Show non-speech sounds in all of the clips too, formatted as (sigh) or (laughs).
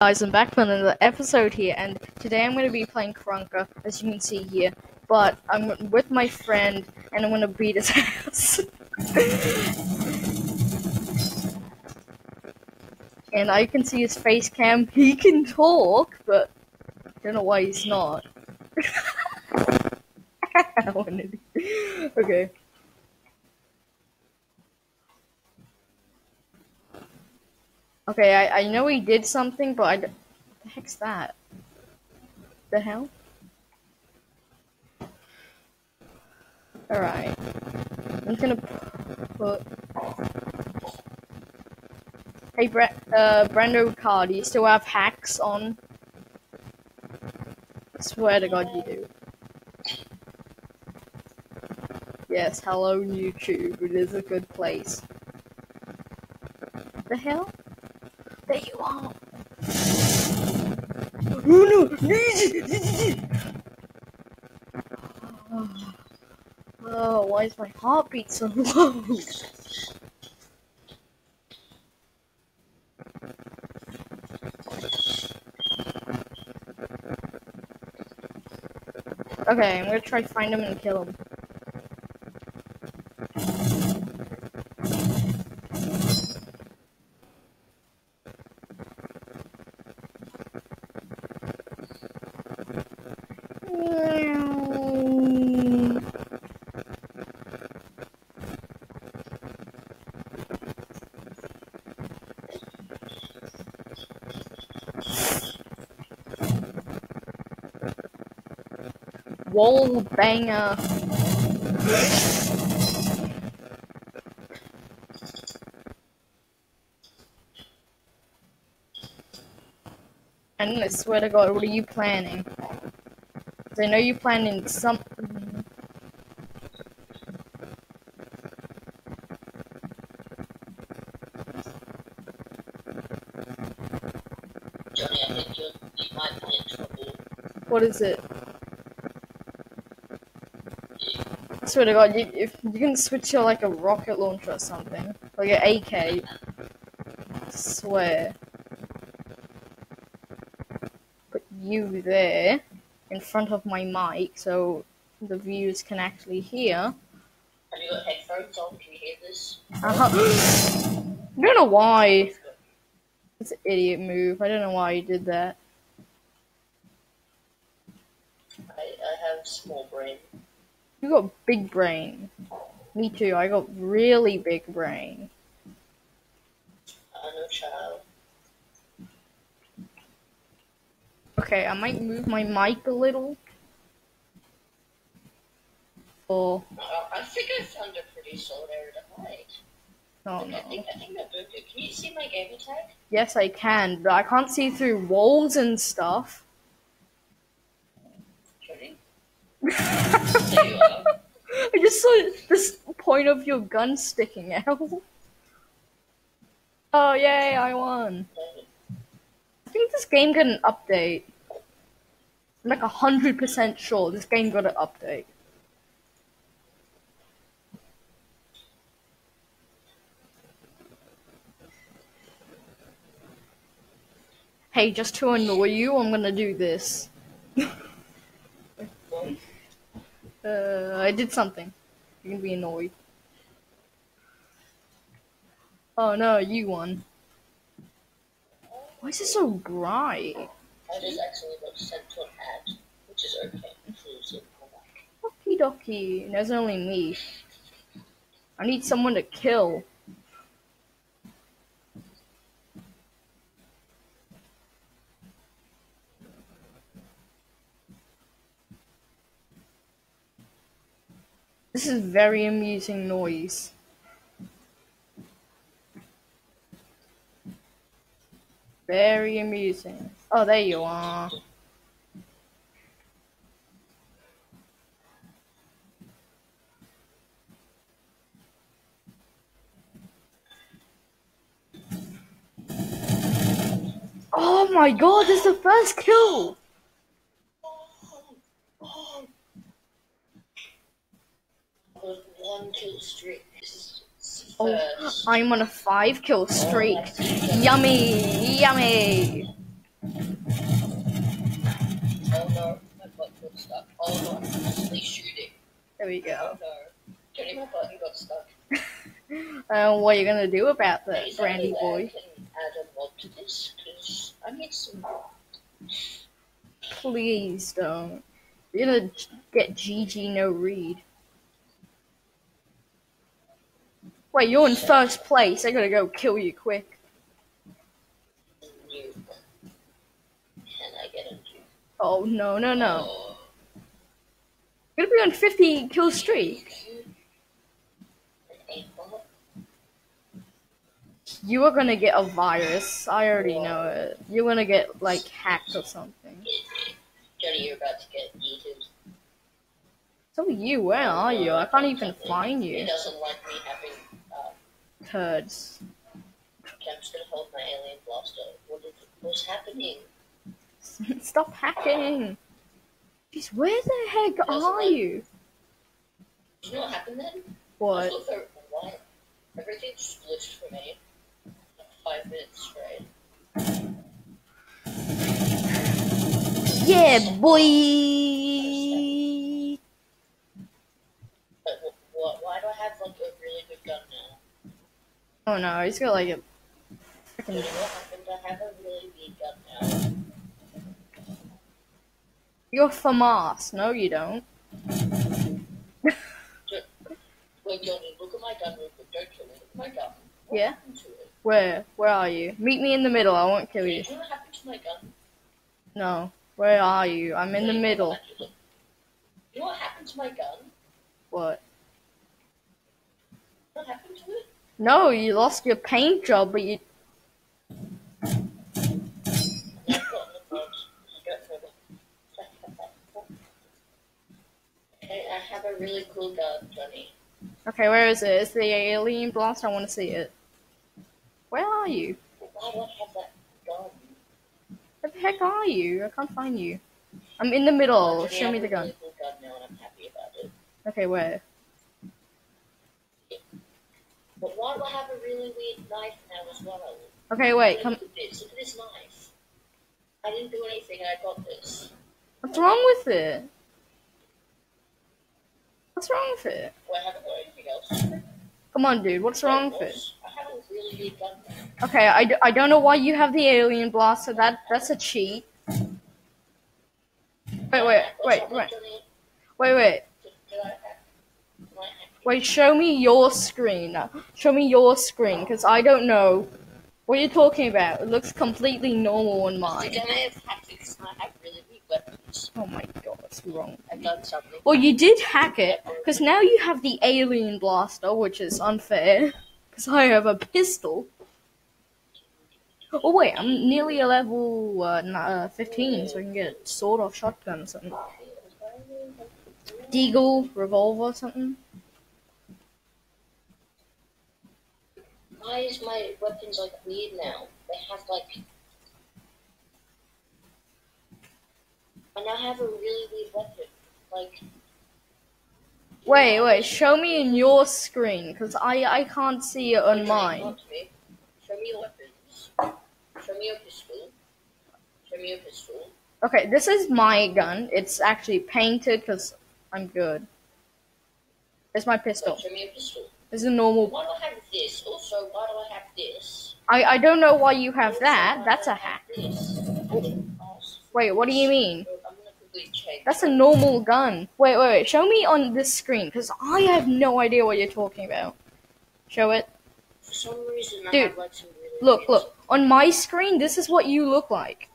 guys, I'm back with another episode here, and today I'm going to be playing Krunker, as you can see here. But I'm with my friend, and I'm going to beat his (laughs) ass. and I can see his face cam. He can talk, but I don't know why he's not. (laughs) okay. Okay, I, I know he did something, but I. What the heck's that? The hell? Alright. I'm gonna put. Hey, Bre uh, Brando Car, do you still have hacks on? I swear to God, you do. Yes, hello YouTube. It is a good place. The hell? There you are. Oh no! Oh, why is my heartbeat so low? Okay, I'm gonna try to find him and kill him. Wall banger. And I swear to God, what are you planning? I know you're planning something. What is it? I swear to God, you, if you can switch to like a rocket launcher or something, like an AK. I swear. Put you there in front of my mic so the viewers can actually hear. Have you got headphones on? Can you hear this? Uh-huh. I don't know why. It's an idiot move. I don't know why you did that. I, I have small brain. You got big brain. Me too. I got really big brain. No. Okay, I might move my mic a little. Or Uh, I think I found a pretty solid area to hide. oh I think I think that. Can you see my game tag? Yes, I can, but I can't see through walls and stuff. Johnny? I just saw this point of your gun sticking out. Oh yay! I won. I think this game got an update. I'm like a hundred percent sure this game got an update. Hey, just to annoy you, I'm gonna do this. (laughs) Uh, I did something. You can be annoyed. Oh no, you won. Why is it so bright? I just accidentally got sent to an ad, which is okay. Please. Okie dokie. There's only me. I need someone to kill. This is very amusing noise. Very amusing. Oh, there you are. Oh my god, this is the first kill! One kill streak. Oh. I'm on a five kill streak. Yummy, yummy. Oh no, my button got stuck. Oh no, I'm shooting. There we Oh go. no. Johnny, my button got stuck. (laughs) Uh, what are you gonna do about that, Is there any Brandy boy? Can add a mod to this? Because I need some Please don't. You're gonna get GG no read. Wait, you're in first place. I gotta go kill you quick. Oh no no no! Gonna be on 50 kill streak. You are gonna get a virus. I already know it. You're gonna get like hacked or something. Johnny, you're about to get yeeted. So you. Where are you? I can't even find you. doesn't like me having. Turds. okay, I'm just gonna hold my alien blaster. What is what's happening? (laughs) Stop hacking. Jeez, where the heck are you? Do you know what happened then? What? thought there why everything just glitched for me. Like five minutes straight. Yeah, boy. But wh- wh- why do I have like a really good gun now? Oh no, he's got like a freaking. what happened? I have a really weak gun now. You're FAMAS. No, you don't. Wait, Johnny, look at my gun real quick. Don't kill me. Look at my gun. What Yeah? happened to it? Where? Where are you? Meet me in the middle. I won't kill you. you what happened to my gun? No. Where are you? I'm in the middle. You know what happened to my gun? What? What happened? No, you lost your paint job, but you. I Okay, a really cool gun, Johnny. Okay, where is it? It's the alien blast. I want to see it. Where are you? Why have that gun? Where the heck are you? I can't find you. I'm in the middle. Show me the gun. Okay, where? But why do I have a really weird knife now as well? Okay, wait. Look Come. at this. Look at this knife. I didn't do anything. I got this. What's wrong with it? What's wrong with it? Well, I haven't got anything else. Come on, dude. What's wrong with it? I have a really weird gun now. Okay, I, d- I don't know why you have the alien blaster. That that's a cheat. Wait, wait, wait, wait, wait, wait. Did, did I hack? Did I hack? Wait, show me your screen. Show me your screen, because I don't know what you're talking about. It looks completely normal on mine. Did I have hacked it because I have really weak weapons? Oh my god, what's wrong? I've done something. Well, you did hack it, because now you have the alien blaster, which is unfair, because I have a pistol. Oh wait, I'm nearly a level uh, uh, 15, so I can get sword or shotgun or something. Deagle, revolver or something. Why is my weapons like weird now? They have like. I now have a really weird weapon. Like. Wait, wait, show me in your screen, because I, I can't see it on mine. me. Show me your weapons. Show me your pistol. Show me your pistol. Okay, this is my gun. It's actually painted, because I'm good. It's my pistol. Wait, show me your pistol. This is a normal. Why do I have this? Also, why do I have this? I, I don't know why you have Also, that. That's a a I hack. Oh, Wait, what do you mean? I'm gonna quickly change. That's a normal gun. Wait, wait, wait. Show me on this screen, because I have no idea what you're talking about. Show it. For some reason, Dude, like some really Look, weird look. On my screen, this is what you look like.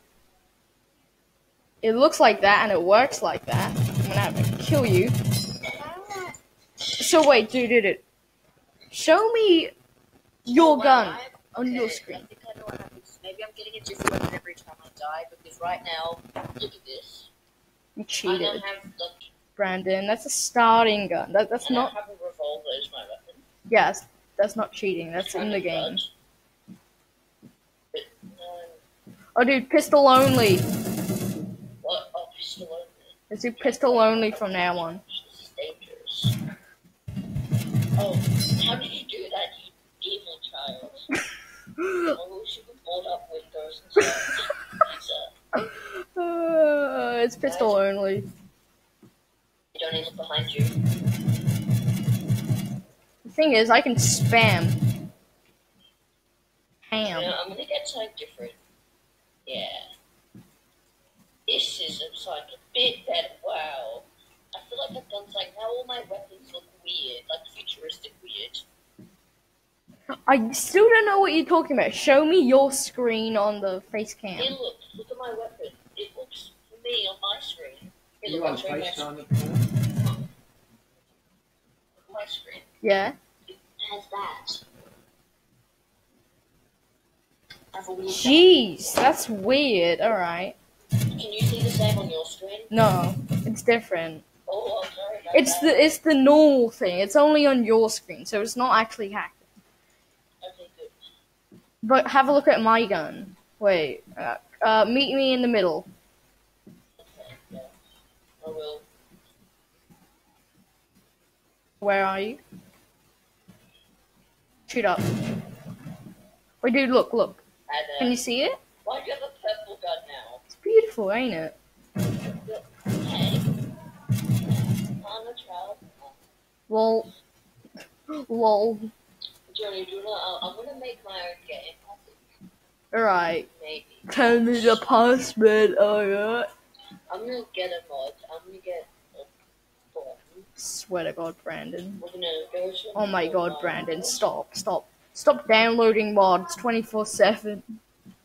It looks like that, and it works like that. I'm gonna have to kill you. So wait, dude, dude, dude. Show me your Well, gun I- on your screen. I think I know what happens. Maybe I'm getting a different weapon every time I die because right now, look at this. You I now cheated, have like Brandon. That's a starting gun. That, that's I now not. have a revolver as my weapon. Yes, that's not cheating. That's in the game. But no, Oh, dude, pistol only. what? Oh, pistol only. Let's do pistol only from now on. This is dangerous. Oh, how did you do that, you evil child? (laughs) Oh, should have pulled up windows and stuff. Uh, it's pistol only. You don't need to look behind you. The thing is, I can spam. You Ham. know, I'm gonna get something different. Yeah. This is like a bit better. Wow. I feel like I've done something. Now all my weapons look weird, like futuristic weird. I still don't know what you're talking about. Show me your screen on the face Hey, cam. look, look at my weapon. It looks for me on my screen. Hey, You look, on I'll show you my screen. FaceTime at the moment? Look at my screen. Yeah. It has that. I have a weird Jeez, that's weird. All right. Can you see the same on your screen? No, it's different. Oh, I'm sorry about It's that. the it's the normal thing. It's only on your screen, so it's not actually hacked. But have a look at my gun. Wait. Uh, uh, meet me in the middle. Okay, yeah. I will. Where are you? Shoot up. Wait, dude, look, look. And, uh, Can you see it? Why do you have a purple gun now? It's beautiful, ain't it? I'm a child. Lol. Lol. Johnny, do you know, I'm gonna make my own game. Alright. Maybe. Tell me the password, alright. I'm gonna get a mod. I'm gonna get a bomb. Swear to God, Brandon. Go to. Oh my God, Brandon, stop, stop. Stop downloading mods 24 7.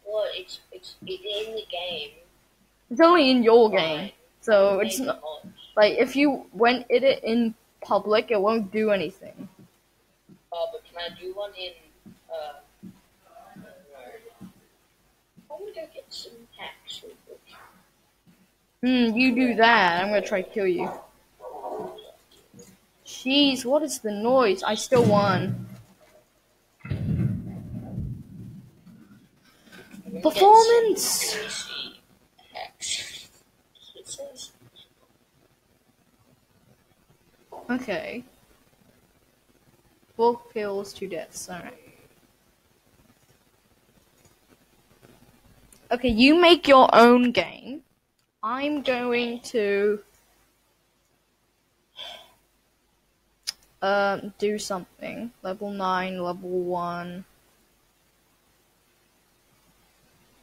What? It's, it's, it's in the game. It's only in your Fine. game. So it's not. mod. Like, if you went in it in public, it won't do anything. Oh, but can I do one in, uh, I don't know. I'm gonna go get some hacks. Hmm, you do that. I'm gonna try to kill you. Jeez, what is the noise? I still won. Performance! some PC hacks. It says Okay. Four kills, two deaths. Alright. Okay, you make your own game. I'm going to um do something. Level nine, level one,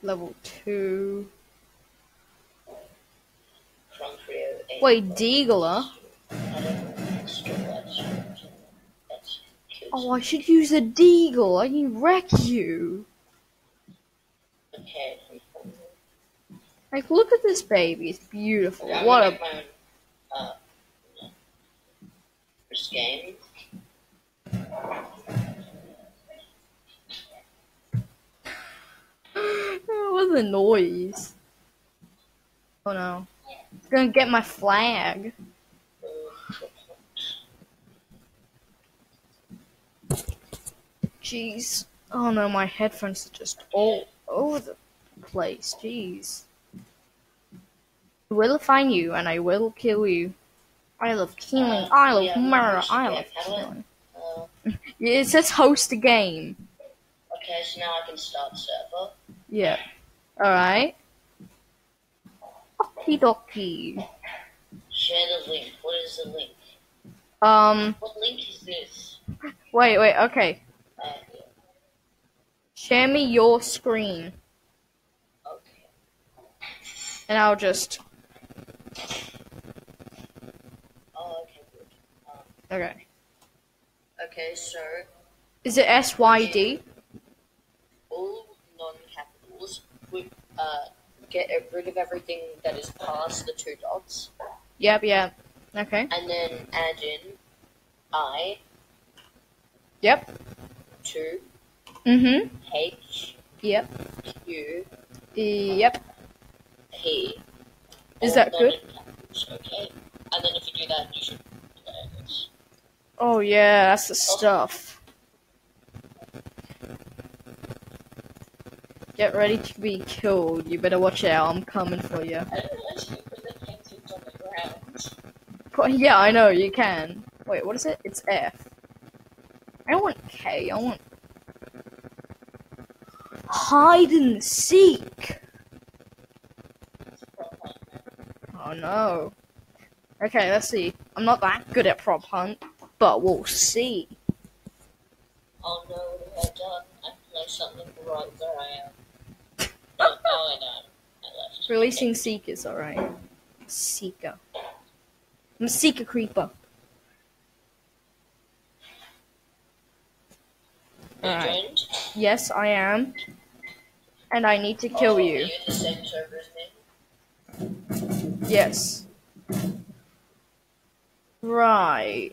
level two. From Creo eight. Wait, Deagler? I don't know. Extra that's that's kills. Oh, I should use a Deagle. I can wreck you. Okay. Like, look at this baby. It's beautiful. I'm What a my uh, first game. (sighs) What's the noise? Oh no. It's gonna get my flag. Jeez. Oh no, my headphones are just all over the place. Jeez. I will find you and I will kill you. I love killing. I love Yeah, murder. I love game. How do I- killing. Uh, (laughs) it says host a game. okay, so now I can start server. Yeah. Alright. Okie dokie. Share the link. What is the link? Um, What link is this? wait, wait, okay. Share me your screen, Okay. and I'll just. Oh, okay, good. Um, Okay. okay, so Is it SYD? all non-capitals would uh, get rid of everything that is past the two dots, Yep, yep. Okay. and then add in I, Yep. two, Mm hmm. H, Yep. Q, Yep. P. Is that good? Okay. And then if you do that, you should. Oh, yeah, that's the stuff. Get ready to be killed. You better watch out. I'm coming for you. I don't realize you put the paintings on the ground. But yeah, I know, you can. Wait, what is it? It's F. I don't want K, I want. Hide and seek! Oh no. Okay, let's see. I'm not that good at prop hunt, but we'll see. Oh no, what have I done? I placed something right where I am. Oh, oh I know. I left. Releasing Seek is alright. Seeker. I'm a Seeker Creeper. You Alright. joined? Yes, I am. And I need to kill Oh, you. you in the same server as me? Yes. Right.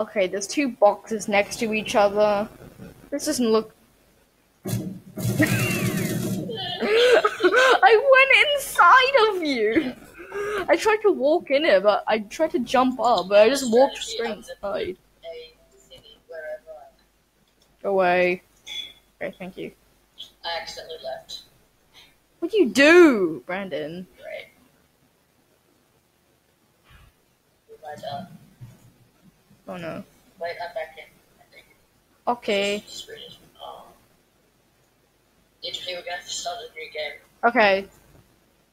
Okay, there's two boxes next to each other. This doesn't look. (laughs) I went inside of you! I tried to walk in it, but I tried to jump up, but I just walked straight inside. Go away. Okay, thank you. I accidentally left. What do you do, Brandon? Right. Oh no. wait, I'm back in. I think. Okay. Just read it. We're gonna have to start a new game. Okay.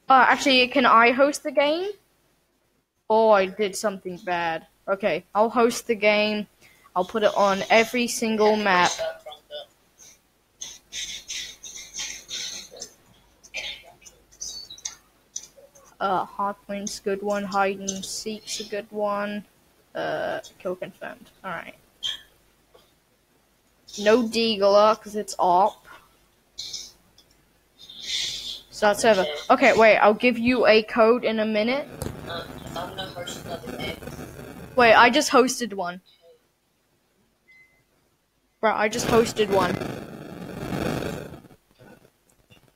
Uh, actually, can I host the game? Oh, I did something bad. Okay, I'll host the game. I'll put it on every single map. Uh, Hardpoint's a good one. Hide and Seek's a good one. Uh, kill confirmed. Alright. No Deagler, because it's op. Start server. Okay, wait, I'll give you a code in a minute. I'm gonna host another game. Wait, I just hosted one. Bro, I just hosted one.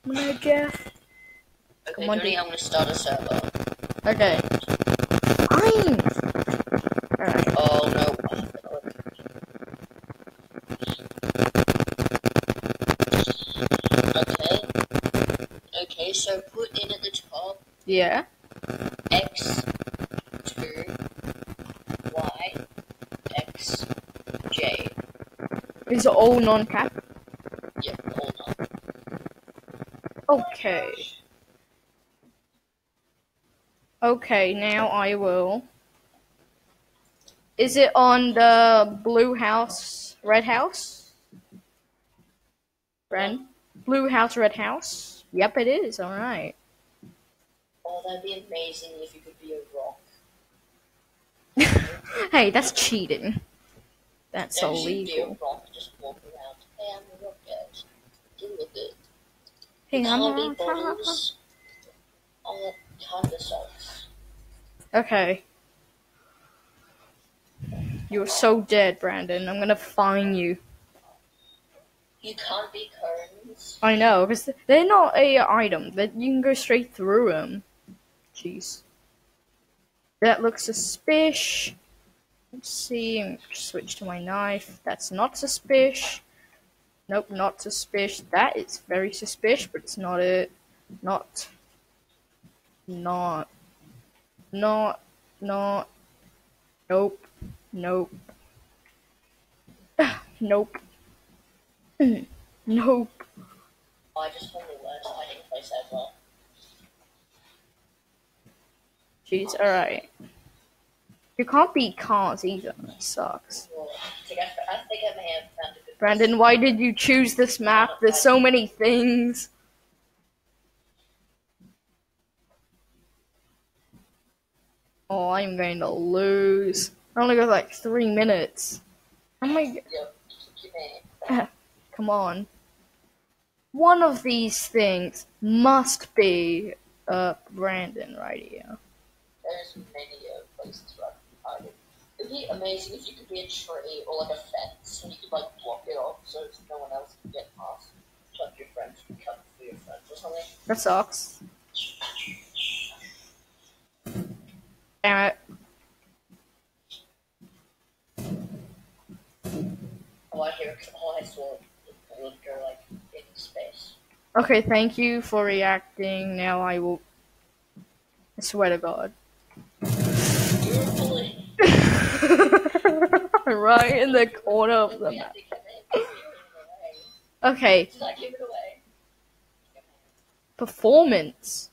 I'm gonna Jeff. Okay, Come on, Johnny. I'm gonna start a server. Okay. Fine. Alright. Oh no. Okay. Okay, so put in at the top Yeah. X two Y X J. These are all non-cap. Yep, hold on. Okay. Okay, now I will. Is it on the blue house, red house? Ren? Blue house, red house? Yep, it is. Alright. Oh, that'd be amazing if you could be a rock. (laughs) hey, that's cheating. That's Then you should be a illegal. rock and just. Hey, I'm a rock, guys. Deal with it. Hey, I'm Can't be a- bottles. That kinda sucks. Okay. You're so dead, Brandon. I'm gonna fine you. You can't be currents. I know, because they're not a item. That you can go straight through them. Jeez. That looks suspicious. Let's see. Switch to my knife. That's not suspicious. Nope, not suspicious. That is very suspicious, but it's not it. Not. Not. Not. Not. Nope. Nope. (laughs) nope. nope. Oh, I just found the worst hiding place ever. Jeez, alright. You can't beat cars either. That sucks. Brandon, why did you choose this map? There's so many things. Oh, I'm going to lose. I only got like three minutes. Oh my g- Yep, you may. Come on. One of these things must be uh Brandon right here. There's many uh, places where I can hide it. It'd be amazing if you could be a tree or like a fence and you could like block it off so no one else can get past. Like your friends can come for your friends or something. That sucks. Damn it. Oh, I hear. Oh, I saw little girl like in space. Okay, thank you for reacting. Now I will. I swear to God. (laughs) right in the corner of the map. they can- they can give it away. Okay, Just like give it away. Performance.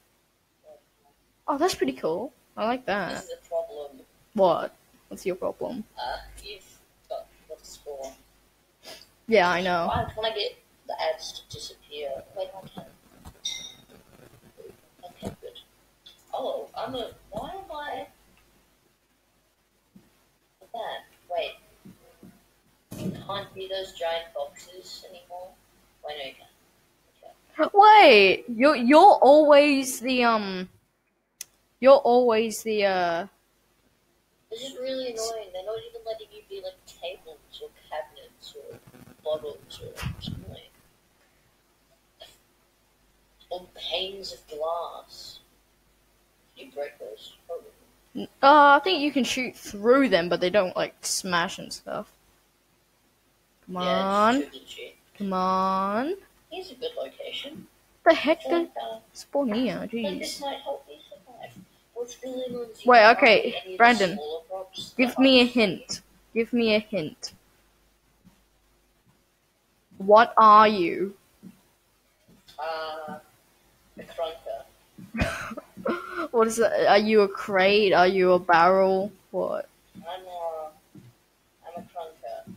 Oh, that's pretty cool. I like This that. is a problem. What? What's your problem? Uh, you've got the score. Yeah, I know. Why can I get the ads to disappear? Wait, I can. Okay, good. Oh, I'm a. Why am I? That. Wait. You can't be those giant boxes anymore. Wait, no, you can. Wait, you're you're always the um. You're always the uh. This is really annoying. They're not even letting you be like tables or cabinets or bottles or something. Or panes of glass. You break those. Probably. Uh, I think you can shoot through them, but they don't like smash and stuff. Come Yeah, on, come on. Here's a good location. What the heck did uh, spawn here? Jeez. might help me survive. What's on? is Wait, okay, get any of the Brandon, Give me a hint. Give me a hint. What are you? Uh, a Krunker. (laughs) What is it? Are you a crate? Are you a barrel? What? I'm a. I'm a Krunker.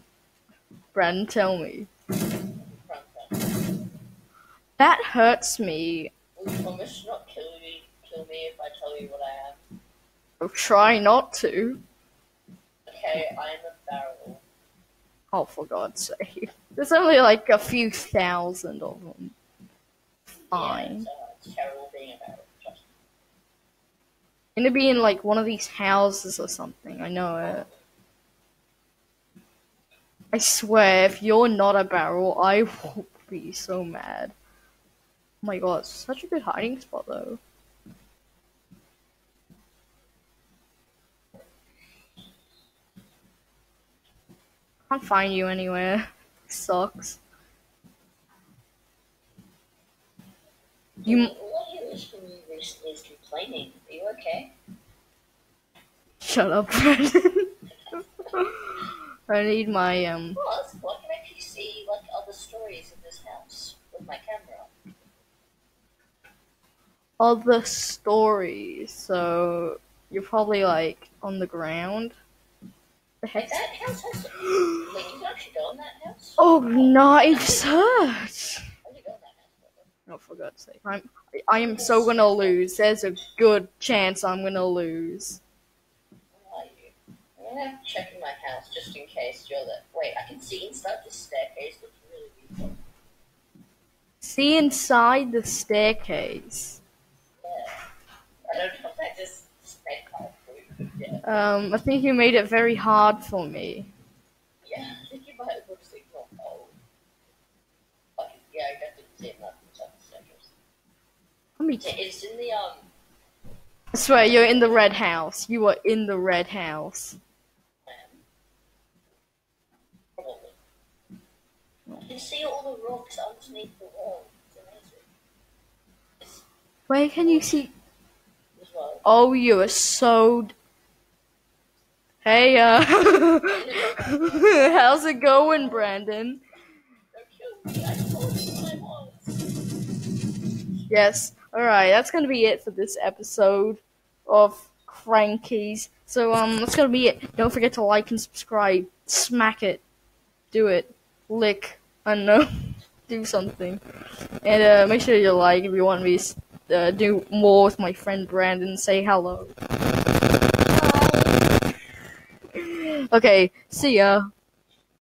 Brandon, tell me. Krunker. That hurts me. Will you promise not kill me? Kill me if I tell you what I am. I'll try not to. Okay, I am a barrel. Oh, for God's sake. There's only like a few thousand of them. Fine. Yeah, uh, it's terrible being a barrel. Gonna be in like one of these houses or something. I know it. I swear, if you're not a barrel, I will be so mad. Oh my god, such a good hiding spot though. Can't find you anywhere. Sucks. You All is from you recently is complaining. Are you okay? shut up, Brandon. (laughs) I need my um. Well, what can actually see like other stories in this house with my camera. other stories. So you're probably like on the ground. The heck? that house has. (gasps) like you can actually go in that house. Oh, knives hurt. How do you go in that house? Oh, for God's sake! I'm I am so gonna lose. There's a good chance I'm gonna lose. Where are you? I'm gonna have to check in my house just in case you're there. Wait, I can see inside the staircase. Looks really beautiful. See inside the staircase. Yeah. I don't know if I just spent my food. Yeah. Um, I think you made it very hard for me. Yeah, I think you might have looked signal. Oh. Okay, yeah, I got to see that inside the staircase. Me. It's in the um. I swear, you're in the red house. You are in the red house. um, You can see all the rocks underneath the wall. It's amazing. Where can you see? well. Oh, you are so. Hey, uh, (laughs) how's it going, Brandon? Don't kill me. I told you what I was. Yes. All right, that's gonna be it for this episode of Crankies. So um, that's gonna be it. Don't forget to like and subscribe. Smack it. Do it. Lick. I don't know. (laughs) Do something. And uh, make sure you like if you want me to uh, do more with my friend Brandon. Say hello. (laughs) Okay. See ya.